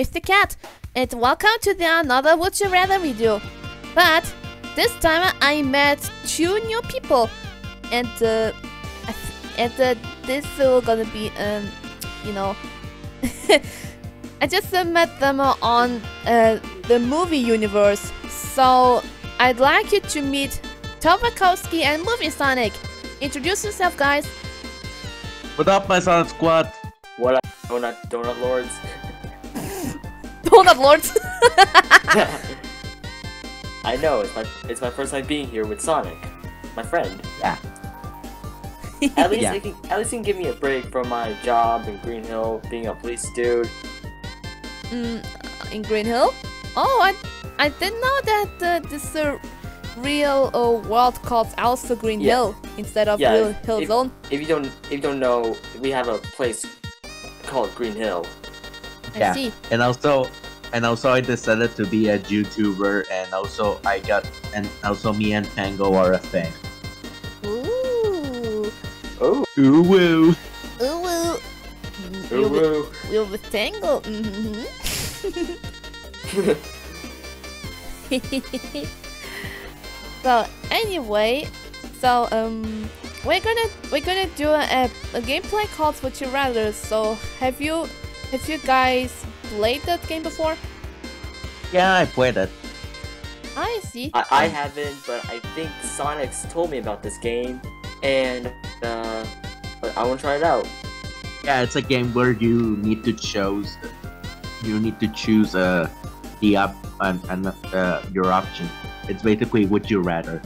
I'm Brave, Brave the cat, and welcome to the another Would You Rather video. But this time I met two new people, and uh, and uh, this is gonna be um, you know, I just uh, met them on uh, the movie universe. So I'd like you to meet Tovakowski and Movie Sonic. Introduce yourself, guys. What up, my Sonic Squad? What up, donut, donut lords? Donut Lords. I know it's my it's my first time being here with Sonic, my friend. Yeah. At least Yeah. it can, at least it can give me a break from my job in Green Hill, being a police dude. mm, in Green Hill. Oh, I I didn't know that uh, this uh, real uh, world called also Green Yeah. Hill instead of Yeah, Real Hill if- Zone. If you don't if you don't know, we have a place called Green Hill. I Yeah. see. And also, and also I decided to be a YouTuber, and also I got, and also me and Tangle are a thing. Ooh, Oh, Ooh woo! ooh, ooh. ooh, You're with, woo. you're with Tangle. Mm-hmm. so anyway, so um, we're gonna we're gonna do a, a gameplay called Would You Rather. So have you have you guys played that game before? Yeah, I played it. I see. I, I haven't, but I think Sonic's told me about this game, and uh, I want to try it out. Yeah, it's a game where you need to choose, you need to choose uh the up and, and uh, your option. It's basically would you rather.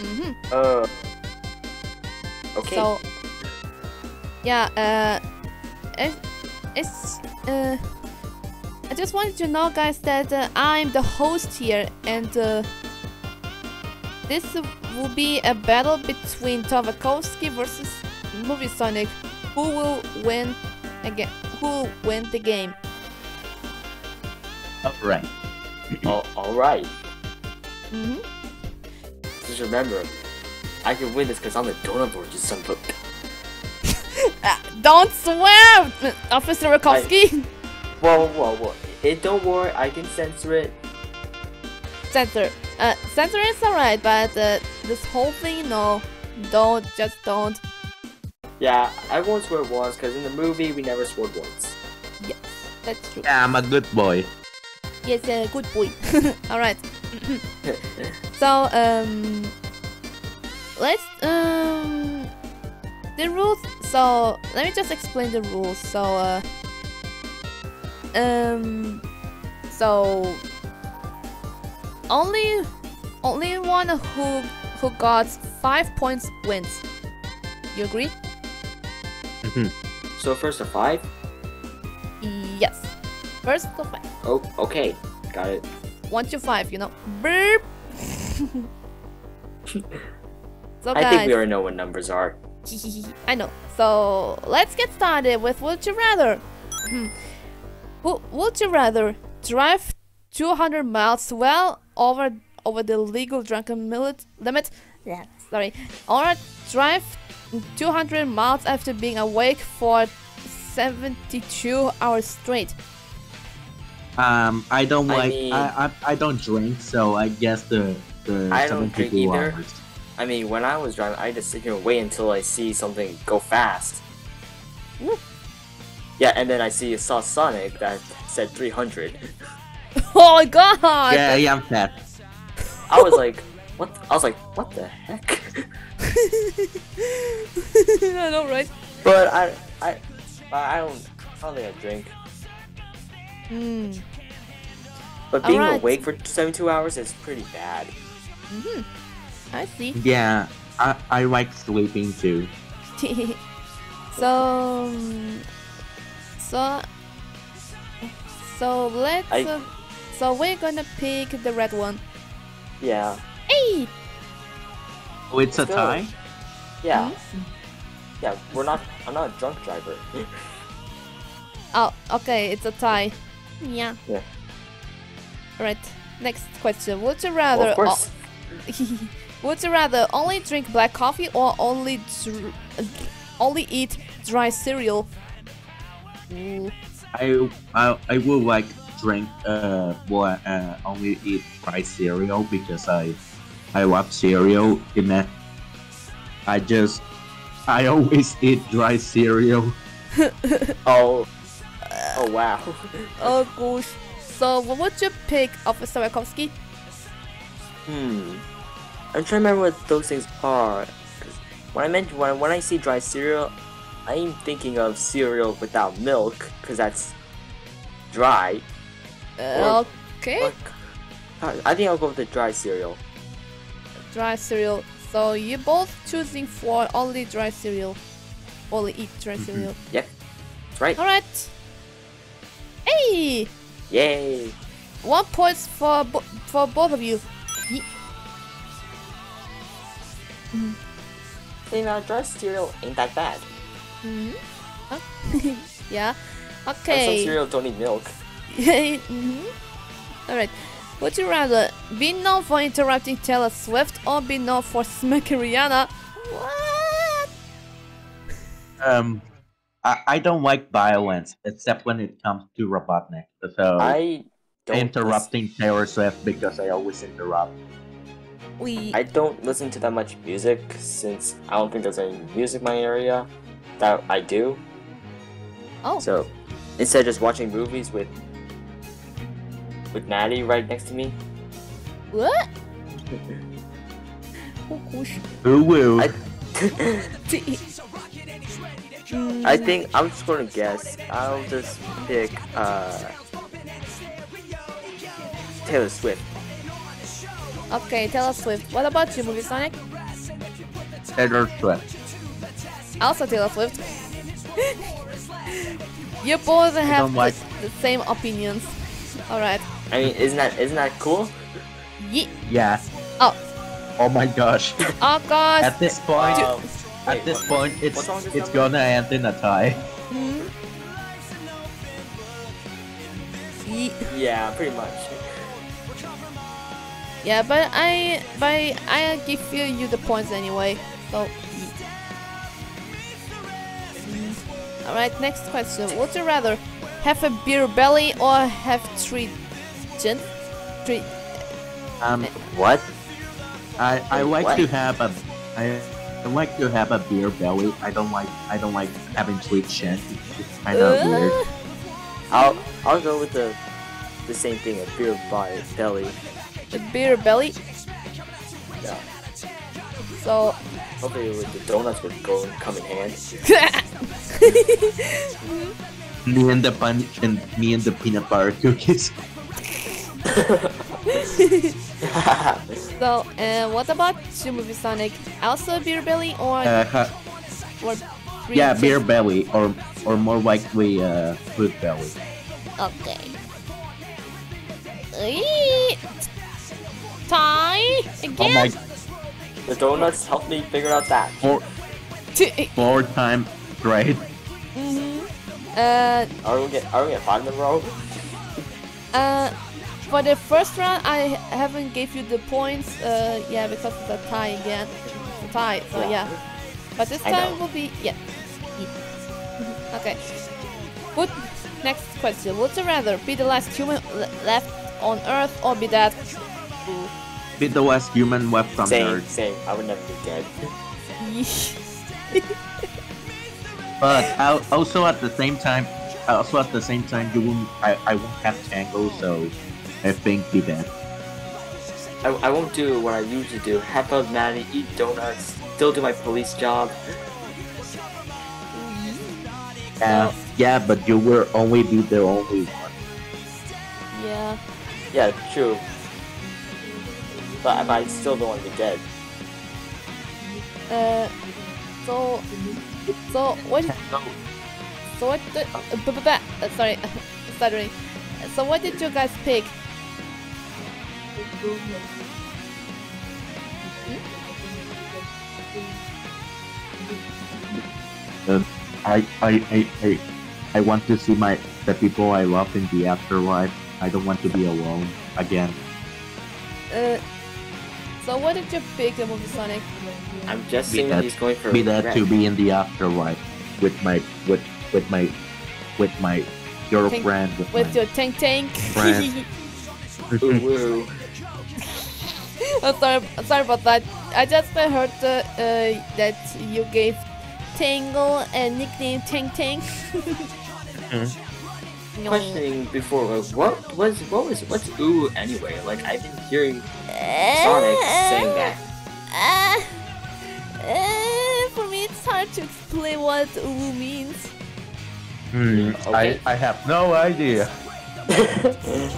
Mm-hmm. Uh. Okay. So yeah, uh, it, it's uh, I just wanted to know, guys, that uh, I'm the host here, and uh, this will be a battle between Tovakowski versus Movie Sonic. Who will win again? Who will win the game? Alright. all, all right. hmm Just remember, I can win this because I'm the donut lord, you son of a. Ah, don't swear, Officer Rakowski. Whoa, whoa, whoa! It don't worry, I can censor it. Censor. Uh, censor is alright, but uh, this whole thing, no, don't, just don't. Yeah, I won't swear once because in the movie we never swore once. Yes, that's true. Yeah, I'm a good boy. Yes, uh, good boy. Alright. so, um. Let's, um. The rules. So, let me just explain the rules. So, uh. Um. So. Only. Only one who who got five points wins. You agree? Mm -hmm. so first to five. Yes. First to five. Oh, okay, got it. One to five, you know. Burp. so I think we already know what numbers are. I know. So let's get started with Would You Rather. Wo- Would you rather drive 200 miles well over over the legal drunken millet limit? Yeah, sorry. Or drive 200 miles after being awake for 72 hours straight. Um, I don't like. I mean- I, I I don't drink, so I guess the the I don't drink either. hours. I mean, when I was driving, I just sit here and wait until I see something go fast. Woo. Yeah, and then I see saw Sonic that said 300. Oh my god! Yeah, yeah, I'm fat. I was like, what? I was like, what the heck? I know, right? But I, I, I don't, I don't think I drink. Hmm. But being Alright. awake for 72 hours is pretty bad. Mm-hmm. I see. Yeah, I I like sleeping too. so, um, so, so let's. I- uh, so we're gonna pick the red one. Yeah, Hey. Oh, it's a Let's go. tie. yeah, Hmm? yeah. We're not. I'm not a drunk driver. Oh, okay, it's a tie. Yeah. Yeah. Right. Next question. Would you well, rather? of course. would you rather only drink black coffee or only dr- only eat dry cereal? Ooh. I I, I would like drink uh well uh only eat dry cereal because I I love cereal. In that I just I always eat dry cereal. Oh. Oh wow. Oh gosh. So what would you pick, Officer Rakowski? Hmm. I'm trying to remember what those things are. When I meant when when I see dry cereal, I'm thinking of cereal without milk, because that's dry. Uh, okay. Or- I think I'll go with the dry cereal. Dry cereal. So you both choosing for only dry cereal. Only eat dry Mhm. cereal. Yep. That's right. Alright. Hey! Yay. One point for bo- for both of you. Ye- Think uh, dry cereal ain't that bad. Mhm. Huh? yeah. And Some Okay. cereal don't need milk. hmm Alright. Would you rather be known for interrupting Taylor Swift or be known for smacking Rihanna? What? Um, I, I don't like violence except when it comes to Robotnik. So I don't interrupting Taylor Swift because I always interrupt. We. I don't listen to that much music since I don't think there's any music in my area that I do. oh. So instead of just watching movies with with Maddie right next to me, What? Gosh. Woo woo. I I think I'm just gonna guess. I'll just pick uh Taylor Swift. Okay, Taylor Swift. What about you, Movie Sonic? Taylor Swift. Also Taylor Swift. you both have like- the, the same opinions. Alright. I mean, isn't that isn't that cool? Ye- Yeah. oh. Oh my gosh. Oh gosh. At this point, Um, at wait, this what- point, it's what's wrong with this it's gonna end in a tie. Mm. Ye- Yeah, pretty much. Yeah, but I, but I give you, you the points anyway. So. Mm. All right, next question. Would you rather have a beer belly or have three gin? Three. Um, What? I I like what? to have a I. I like to have a beer belly. I don't like I don't like having sweet chin. It's kind of weird. Uh, I'll I'll go with the the same thing, a beer by belly. a beer belly. Yeah. So. Hopefully with the donuts would go and come in hand. Me and the bun and me and the peanut butter cookies. so, uh, what about you, movie Sonic? Also beer belly or, Uh, ha- or yeah, gin? beer belly or or more likely uh, food belly. Okay. Eat. Tie Oh again. my! The donuts helped me figure out that. Four four time great. hmm Uh, Are we gonna get are we gonna five in a row? uh, for the first round, I haven't gave you the points. Uh, yeah, because it's a tie again. It's a tie. So yeah. Yeah. But this time know. will be yeah. Mhm. okay. Would next question? Would you rather be the last human le- left on Earth or be that? Be the last human left on Same, Earth. same. I would never be dead. But al- also at the same time, also at the same time, you won't. I, I won't have Tangle, so I think be that. I, I won't do what I usually do. Have fun with Maddie, eat donuts, still do my police job. Yeah, yeah, but you will only be the only one. yeah. Yeah, true. But, but I still don't want to be dead. Uh, so, so what? No, So what? The, uh, bu- bu- bu- uh, sorry, stuttering. So what did you guys pick? I, I, I, I, I want to see my the people I love in the afterlife. I don't want to be alone again. Uh, so what did you pick, uh, Movie Sonic? I'm just Be saying that- he's going for Be that red. to be in the afterlife with my with with my with my Your Tank- friend with, with mine. your tank tank. Friend. Ooh, woo. I'm sorry, I'm sorry about that. I just uh, heard uh, uh, that you gave Tangle a nickname Tank Tank. No. Questioning before, like, what was what was what's ooh anyway? Like I've been hearing Sonic saying that. Uh, uh, for me, it's hard to explain what Ulu means. Hmm, Okay. I, I have no idea.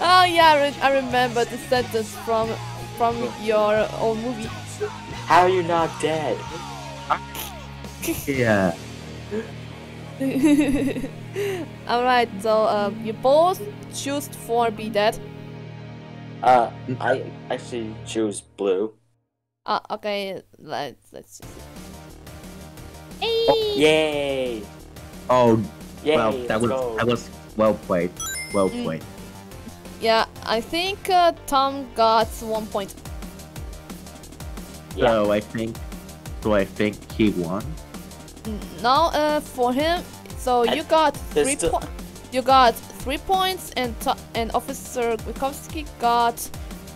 Oh yeah, I, re- I remember the sentence from from your own movie. How are you not dead? Yeah. All right, so um, you both choose for be dead. Uh, I actually choose blue. Uh, okay, let's let's. Hey. Yay! Oh, Yay! well, that was go. that was well played. Well Mm. played. Yeah, I think uh, Tom got one point. Yeah. So I think, so I think he won. Now, uh, for him, so I- you got three still- po- you got three points, and and Officer Witkowski got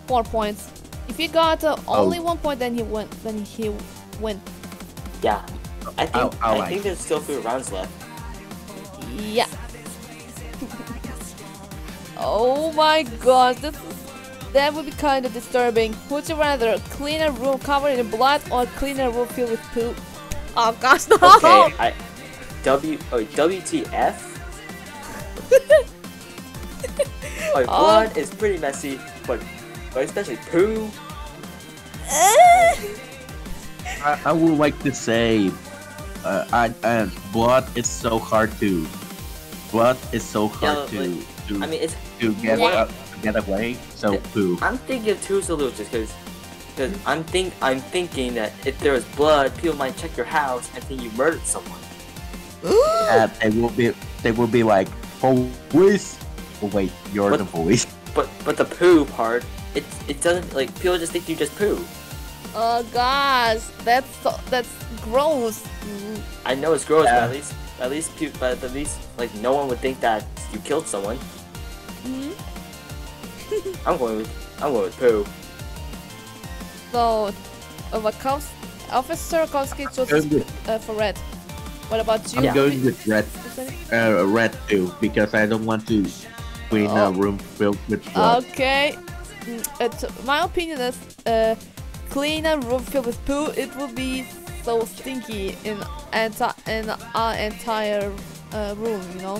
four points. If he got uh, Oh. only one point, then he win. Then he win. Yeah. I think I'll- I'll I like think there's still three rounds left. Yeah. oh my god, this that would be kind of disturbing. Would you rather clean a room covered in blood or clean a room filled with poop? Oh gosh, no! Okay, I W oh WTF? Like Oh. blood is pretty messy, but but especially poo. I, I would like to say, uh, I, uh, blood is so hard to, blood is so hard Yeah, to to, I mean, it's to get what- uh, to get away. So Yeah. poo. I'm thinking of two solutions because because I'm think I'm thinking that if there is blood, people might check your house and think you murdered someone. Uh, they will be they will be like police. Oh wait, you're What? the police. But but the poo part, it it doesn't like people just think you just poo. Oh gosh, that's so, that's gross. Mm, I know it's gross, Yeah. but at least at least pe- but at least like no one would think that you killed someone. mhm. I'm going with I'm going with poo. So, uh, Wakowski, Officer Kowski chose uh, for red. What about you? I'm going with red, uh, red too because I don't want to clean Oh. a room filled with blood. Okay. Mm, It's, my opinion is, uh, clean a room filled with poo. It will be so stinky in enti- in our entire uh, room. You know.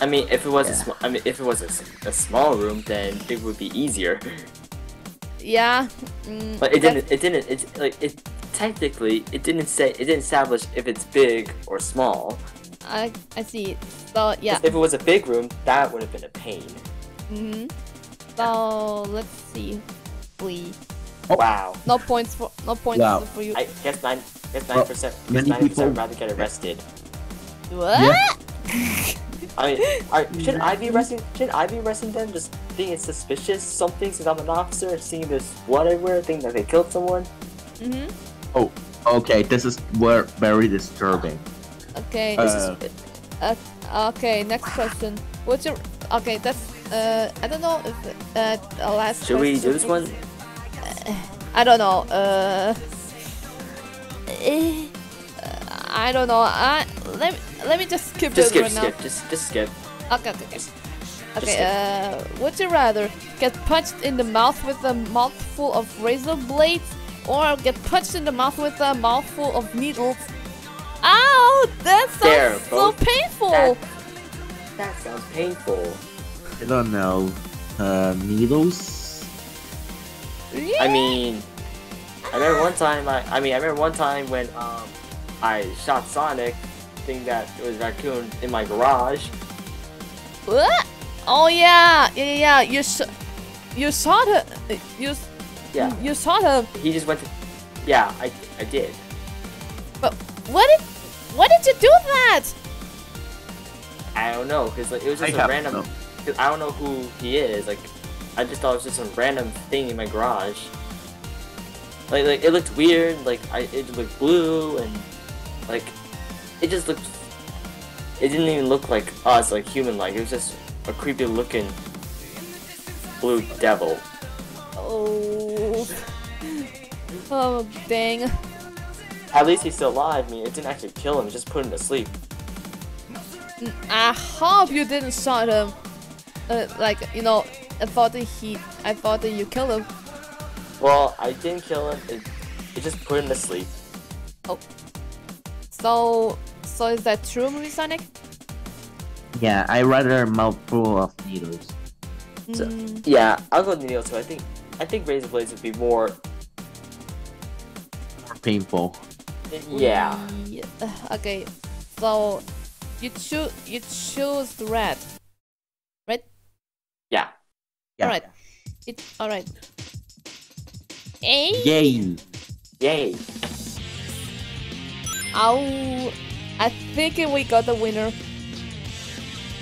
I mean, if it was a Yeah. sm- I mean, if it was a, s- a small room, then it would be easier. Yeah. Mm, But it didn't. It didn't. It's like it. Technically, it didn't say. It didn't establish if it's big or small. I I see. So yeah. 'Cause If it was a big room, that would have been a pain. hmm So let's see. We Oh. Wow. no points for no points Wow. for you. I guess nine. Guess nine percent. many Ninety percent rather get arrested. what? Yeah. I mean, are, shouldn't I be arresting? Shouldn't I be arresting them? Just being suspicious something since I'm an officer, seeing this blood everywhere, thinking that they killed someone. Mm-hmm. Oh, okay, this is where very disturbing. Okay. This Uh, is. Uh, okay, next question. What's your okay? That's uh, I don't know if uh, the last. Should we do this one? I don't know. Uh, eh, I don't know. I let me, let me just skip Just this skip, right skip, just just skip. Okay, okay, okay. Okay. Uh, would you rather get punched in the mouth with a mouthful of razor blades, or get punched in the mouth with a mouthful of needles? Ow! That sounds There, so painful. That, that sounds painful. I don't know. Uh, needles. Yeah. I mean, I remember one time. I, I mean, I remember one time when um, I shot Sonic, thinking that it was raccoon in my garage. What? Oh yeah, yeah, yeah. yeah. You sh- you shot her. You s- Yeah, you shot her. he just went to. Yeah, I I did. But what did why did you do that? I don't know, cause like it was just a random. Cause I don't know who he is. Like, I just thought it was just some random thing in my garage. Like, like it looked weird. Like, I it looked blue and like it just looked it didn't even look like us, like human-like. It was just a creepy-looking blue devil. Oh. Oh, dang. At least he's still alive. I mean, it didn't actually kill him; it just put him to sleep. I hope you didn't shot him. Uh, like, you know, I thought that he, I thought that you killed him. Well, I didn't kill him. It, it just put him to sleep. Oh. So, so is that true, Movie Sonic? Yeah, I rather mouthful of needles. So- Mm, Yeah, I'll go Needle too. I think I think Razor Blades would be more. More painful. Yeah. we- Okay, so you choose you choose red. Yeah. Yeah. Alright. It alright. Hey. Yay! Yay. Oh, I think we got the winner.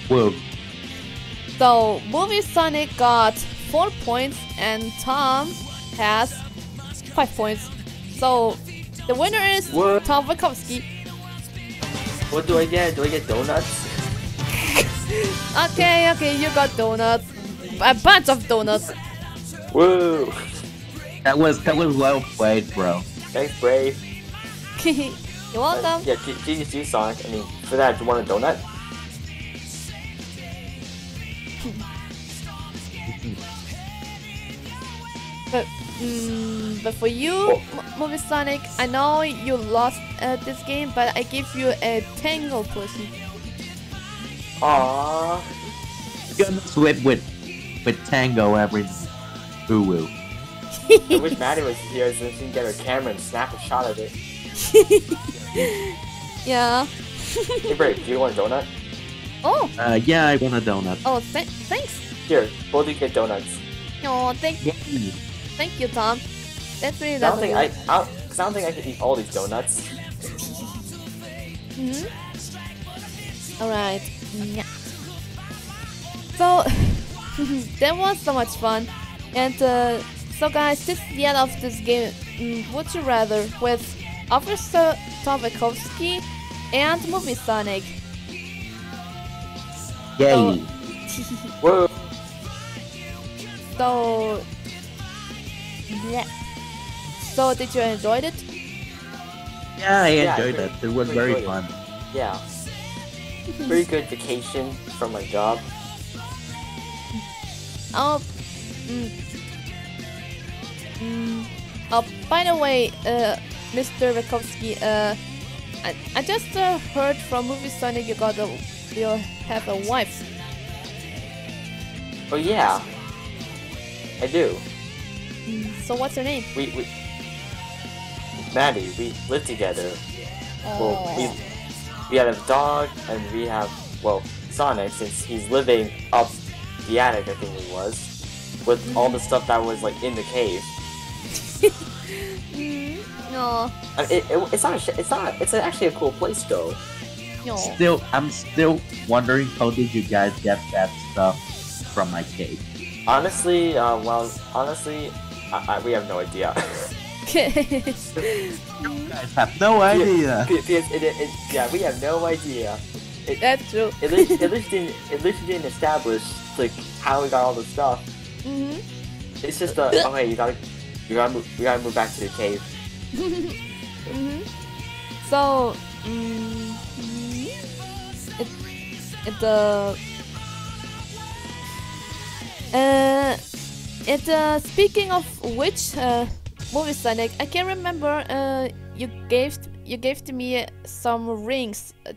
Whoa. So movie Sonic got four points and Tom has five points. So the winner is What? Tom Wachowski. What do I get? Do I get donuts? Okay, okay, you got donuts. A bunch of donuts. Woo! That was that was well played, bro. Thanks, Brave. You're Uh, welcome. yeah, G- genius you, Sonic. I mean, for that, do you want a donut? But, mm, but for you, Oh. Movie Sonic, I know you lost at this game, but I give you a Tangle pussy. Aww. Gonna swip with with Tangle every boo woo. I wish Maddie was here so she can get her camera and snap a shot of it. yeah. Hey, Brave, do you want a donut? Oh, Uh, yeah, I want a donut. oh, th- thanks. Here, both of you get donuts. Oh, thank, Yay! Thank you, Tom. That's really lovely. I don't think I, I, don't, I don't think I can eat all these donuts. Mhm. All right. Yeah. So that was so much fun, and uh, so guys, this is the end of this game. Mm, would you rather with Officer Tomakovsky and Movie Sonic? Yay! Whoa. so yeah. So did you enjoy it? Yeah, I Yeah, enjoyed I it. It was very enjoyed it. fun. Yeah. Very good vacation from my job. Oh, mm, mm, oh, by the way, uh, Mr. Rakovsky, uh, I, I just uh, heard from Movie Sonic you got a, you have a wife. Oh yeah. I do. So what's her name? We, we Maddie, we live together. Well, we we have a dog and we have well Sonic since he's living up the attic I think it was with all the stuff that was like in the cave. Mm, no, I mean, it, it, it's not a sh- it's not it's actually a cool place though. no. Still, I'm still wondering how did you guys get that stuff from my cave? Honestly, uh, well, honestly, I, I, we have no idea. You guys have no idea. because it, it, it, yeah, we have no idea. That's true. At least, at least didn't at least you didn't establish like how we got all the stuff. hmm It's just uh, okay, you gotta you gotta move, we gotta move back to the cave. hmm So, mm, it, it, uh, uh, it, uh, speaking of which, uh, movie Sonic, I can remember, uh, you gave, you gave to me some rings, uh,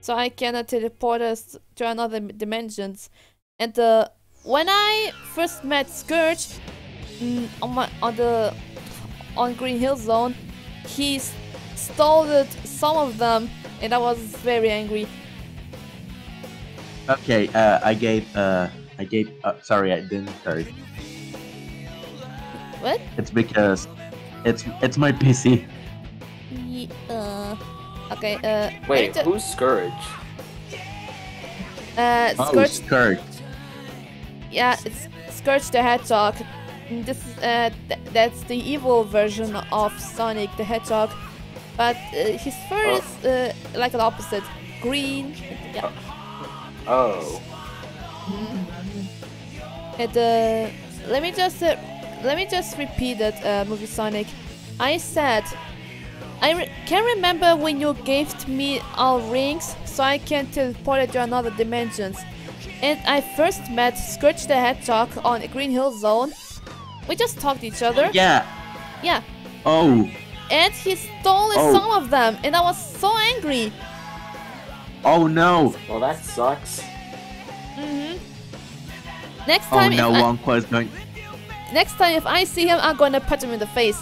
so I can teleport us to another dimensions, and, uh, when I first met Scourge, mm, on my, on the, on Green Hill Zone, he stole some of them, and I was very angry. Okay, uh, I gave, I gave, sorry, I didn't heard. What? It's because it's it's my PC. Ye- Uh, okay, uh, Wait, to- who's Scourge? uh, Oh, Scourge, Scourge. yeah, it's Scourge the Hedgehog. Mm, This uh, th- that's the evil version of Sonic the Hedgehog. but uh, his fur Oh. is uh, like an opposite, green. Yeah. Oh. And uh, let me just uh, let me just repeat that uh, movie Sonic. I said I re- can remember when you gave me all rings so I can teleport to another dimensions. And I first met Scourge the Hedgehog on Green Hill Zone. We just talked to each other. Yeah. Yeah. Oh. And he stole Oh. some of them, and I was so angry. Oh no. Well, that sucks. Mm hmm Next Oh time, no. if I, One was going. Next time if I see him, I'm gonna punch him in the face.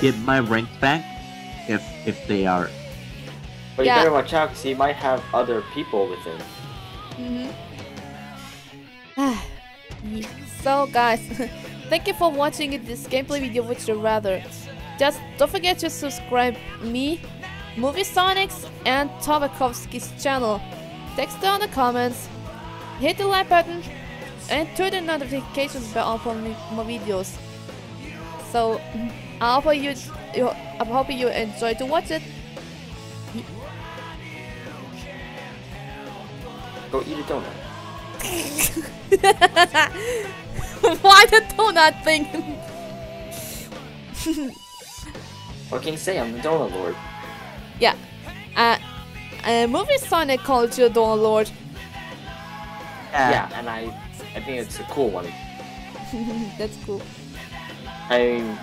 Get my rank back. If if they are. But Yeah. you better watch out because he might have other people with him. Mm-hmm. so guys, thank you for watching this gameplay video Would you rather. Just don't forget to subscribe me, Movie Sonics, and Tomakovsky's channel. Text down the comments, hit the like button, and turn the notifications bell on for me- more videos. So I hope you, you I hope you enjoy to watch it. Go eat a donut. Why the donut thing? What can you say? I'm the donut lord. Yeah. Uh, uh, movie Sonic called you donut Lord. Yeah, and I, I think it's a cool one. That's cool. I mean,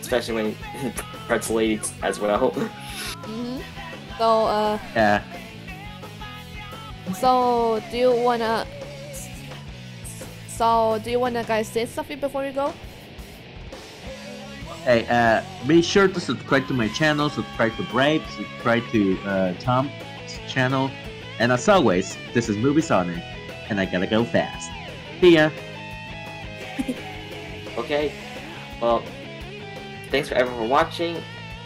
especially when pretzel ladies as well. hmm So, uh, Yeah. so do you wanna? So, do you wanna guys say something before we go? Hey, uh, be sure to subscribe to my channel, subscribe to Brave, subscribe to uh, Tom's channel, and as always, this is Movie Sonic, and I gotta go fast. See ya. okay. Well, thanks for everyone for watching.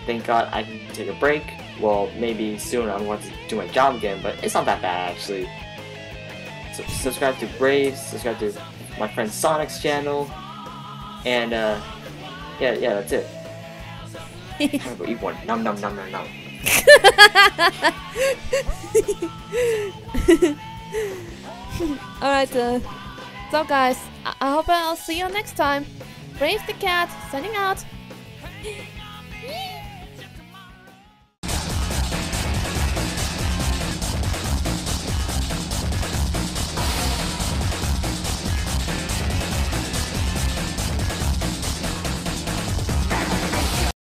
Thank God I can take a break. Well, maybe soon I want to do my job again, but it's not that bad actually. So, subscribe to Brave, subscribe to my friend Sonic's channel, and uh, yeah, yeah, that's it. I'm gonna go eat one. Nom nom nom nom nom. Alright, uh, so guys, I, I hope I'll see you next time. Brave the cat, signing out.